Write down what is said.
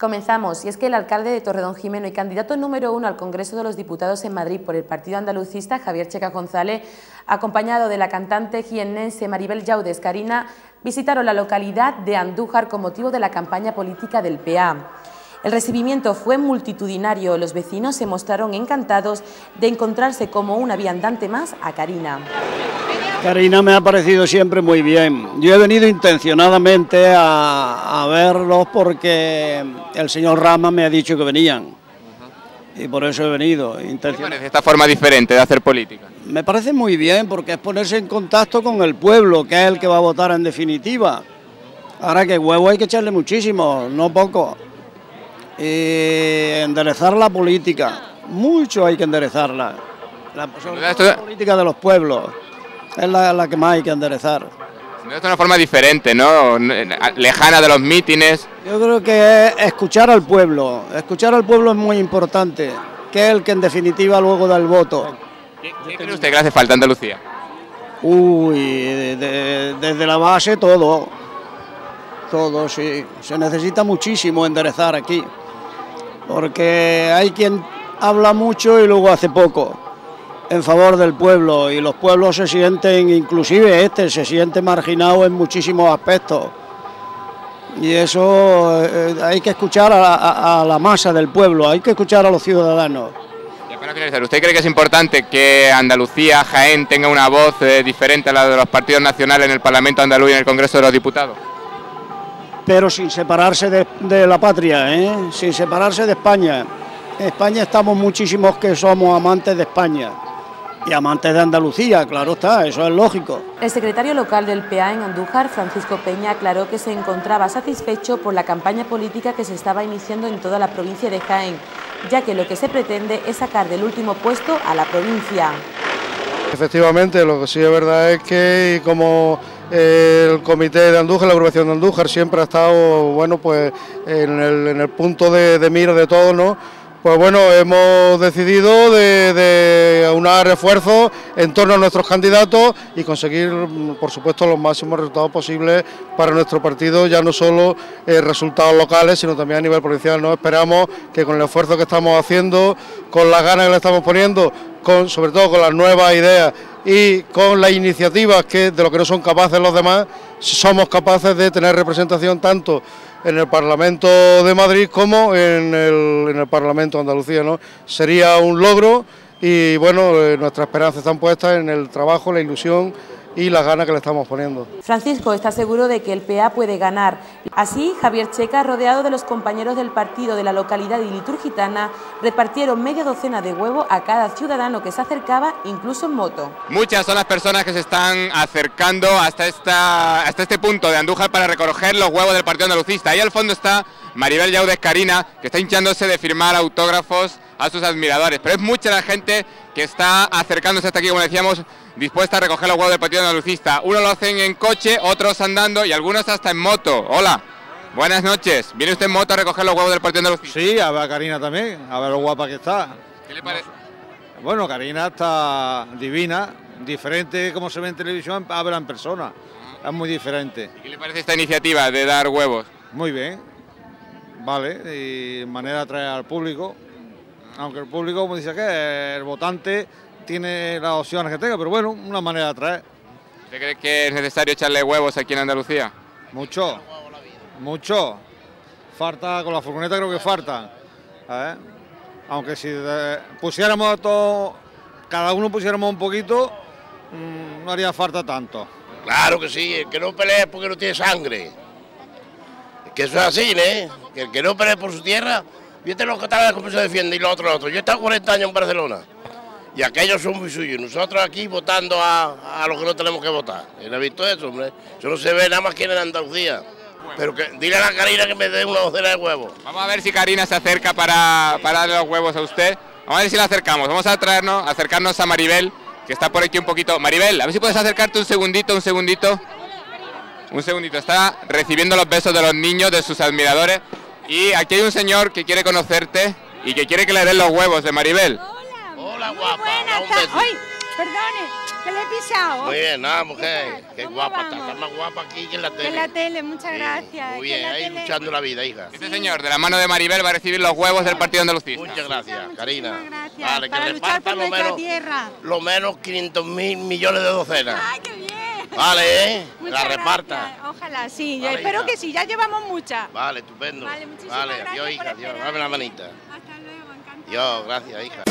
Comenzamos, y es que el alcalde de Torredón Jimeno y candidato número uno al Congreso de los Diputados en Madrid por el partido andalucista, Javier Checa González, acompañado de la cantante jiennense Maribel Yaudes Karina, visitaron la localidad de Andújar con motivo de la campaña política del PA. El recibimiento fue multitudinario, los vecinos se mostraron encantados de encontrarse como una viandante más a Karina. Karina me ha parecido siempre muy bien. Yo he venido intencionadamente a, verlos porque el señor Rama me ha dicho que venían. Y por eso he venido. ¿Qué parece esta forma diferente de hacer política? Me parece muy bien porque es ponerse en contacto con el pueblo, que es el que va a votar en definitiva. Ahora que huevo hay que echarle muchísimo, no poco. Y enderezar la política, mucho hay que enderezarla. La, la política de los pueblos es la, que más hay que enderezar. Es una forma diferente, ¿no? Lejana de los mítines. Yo creo que es escuchar al pueblo. Escuchar al pueblo es muy importante, que es el que en definitiva luego da el voto. ¿Qué, cree usted que le hace falta a Andalucía? Uy, desde la base todo. Todo, sí. Se necesita muchísimo enderezar aquí. Porque hay quien habla mucho y luego hace poco en favor del pueblo y los pueblos se sienten, inclusive este, se siente marginado en muchísimos aspectos. Y eso eh, hay que escuchar a, la masa del pueblo, hay que escuchar a los ciudadanos. ¿usted cree que es importante que Andalucía, Jaén, tenga una voz eh, diferente a la de los partidos nacionales en el Parlamento andaluz y en el Congreso de los Diputados? Pero sin separarse de, de la patria, ¿eh? sin separarse de España. En España estamos muchísimos que somos amantes de España y amantes de Andalucía, claro está, eso es lógico. El secretario local del PA en Andújar, Francisco Peña, aclaró que se encontraba satisfecho por la campaña política que se estaba iniciando en toda la provincia de Jaén, ya que lo que se pretende es sacar del último puesto a la provincia. Efectivamente, lo que sí es verdad es que como el comité de Andújar, la agrupación de Andújar siempre ha estado bueno pues en el, punto de, de mira de todos, ¿no? Pues bueno, hemos decidido de, aunar esfuerzos en torno a nuestros candidatos y conseguir, por supuesto, los máximos resultados posibles para nuestro partido, ya no solo eh, resultados locales, sino también a nivel provincial. ¿no? Esperamos que con el esfuerzo que estamos haciendo, con las ganas que le estamos poniendo, sobre todo con las nuevas ideas y con las iniciativas que de lo que no son capaces los demás, somos capaces de tener representación tanto en el Parlamento de Madrid como en el, en el Parlamento de Andalucía. Sería un logro y bueno, eh, nuestras esperanzas están puestas en el trabajo, la ilusión y las ganas que le estamos poniendo. Francisco está seguro de que el PA puede ganar. Así, Javier Checa, rodeado de los compañeros del partido de la localidad de Liturgitana, repartieron media docena de huevos a cada ciudadano que se acercaba, incluso en moto. Muchas son las personas que se están acercando hasta, esta, hasta este punto de Andújar para recoger los huevos del Partido Andalucista. Ahí al fondo está Maribel Yaudes Carina, que está hinchándose de firmar autógrafos a sus admiradores. Pero es mucha la gente que está acercándose hasta aquí, como decíamos, dispuesta a recoger los huevos del partido andalucista. Unos lo hacen en coche, otros andando y algunos hasta en moto. Hola. Buenas noches. ¿Viene usted en moto a recoger los huevos del partido andalucista? Sí, a ver a Karina también, a ver lo guapa que está. ¿Qué le parece? Bueno, Karina está divina, diferente como se ve en televisión a verla en persona. Es muy diferente. ¿Y qué le parece esta iniciativa de dar huevos? Muy bien, vale, y manera de atraer al público aunque el público, como dice que el votante tiene las opciones que tenga, pero bueno, una manera de atraer. ¿Usted cree que es necesario echarle huevos aquí en Andalucía? Mucho, mucho. Falta, con la furgoneta creo que falta. Aunque si pusiéramos todo, cada uno pusiéramos un poquito, mm, no haría falta tanto. Claro que sí, el que no pelea es porque no tiene sangre. que eso es así, ¿eh? Que el que no pelea por su tierra Fíjate los catalanes cómo se defiende y los otros, los otros. Yo he estado 40 años en Barcelona y aquellos son muy suyos. Nosotros aquí votando a, a los que no tenemos que votar. ¿No visto eso, hombre? Eso no se ve nada más que en Andalucía. Pero que, dile a la Karina que me dé una docena de huevos. Vamos a ver si Karina se acerca para, para darle los huevos a usted. Vamos a ver si la acercamos. Vamos a traernos, acercarnos a Maribel, que está por aquí un poquito. Maribel, a ver si puedes acercarte un segundito, un segundito. Un segundito. Está recibiendo los besos de los niños, de sus admiradores. Y aquí hay un señor que quiere conocerte y que quiere que le den los huevos de Maribel. Hola. Hola, guapa. Buenas, Ay, perdone. que le he pisado. Muy bien, nada, mujer. Qué ¿Cómo guapa, está, está más guapa aquí que en la tele. En la tele, muchas Sí, gracias. Muy que en bien, ahí tele- luchando la vida, hija. Este señor, de la mano de Maribel, va a recibir los huevos del partido andalucista. Muchas gracias, Muchísimas Karina. gracias. Vale, que Para luchar reparta por lo menos, tierra. lo menos 500 mil millones de docenas. ¡Ay, qué! Vale, ¿eh? Muchas la reparta. Ojalá, sí. yo espero hija. que sí, ya llevamos muchas. Vale, estupendo. Vale, muchísimas Vale, gracias adiós, por hija, adiós. esperarme. Dame la manita. Hasta luego, encantada. Adiós, gracias, hija.